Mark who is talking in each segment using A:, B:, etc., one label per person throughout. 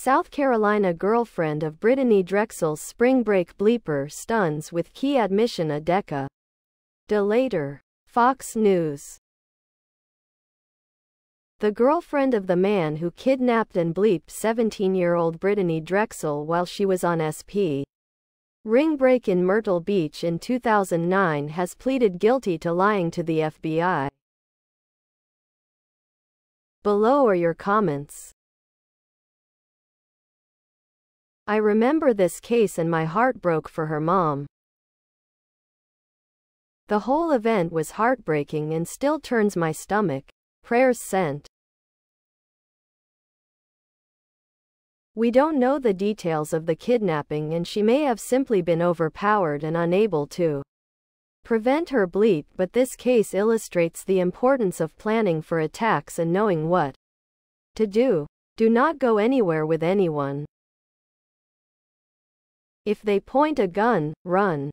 A: South Carolina girlfriend of Brittanee Drexel's spring break bleeper stuns with key admission a deca. De later. Fox News. The girlfriend of the man who kidnapped and bleeped 17-year-old Brittanee Drexel while she was on SP. Ring break in Myrtle Beach in 2009 has pleaded guilty to lying to the FBI. Below are your comments. I remember this case and my heart broke for her mom. The whole event was heartbreaking and still turns my stomach. Prayers sent. We don't know the details of the kidnapping and she may have simply been overpowered and unable to prevent her bleep but this case illustrates the importance of planning for attacks and knowing what to do. Do not go anywhere with anyone. If they point a gun, run.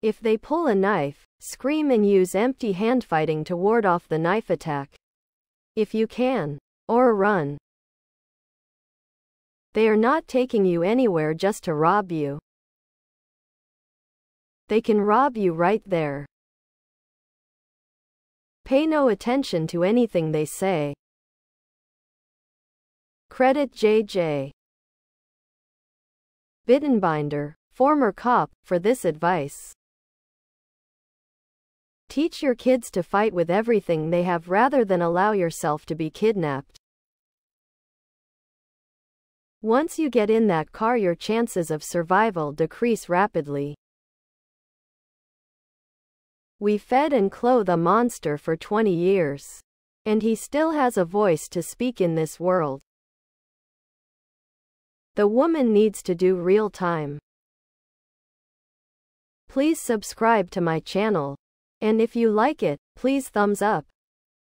A: If they pull a knife, scream and use empty hand fighting to ward off the knife attack. If you can. Or run. They are not taking you anywhere just to rob you. They can rob you right there. Pay no attention to anything they say. Credit JJ. Bittenbinder, former cop, for this advice. Teach your kids to fight with everything they have rather than allow yourself to be kidnapped. Once you get in that car your chances of survival decrease rapidly. We fed and clothe a monster for 20 years. And he still has a voice to speak in this world. The woman needs to do real time. Please subscribe to my channel. And if you like it, please thumbs up.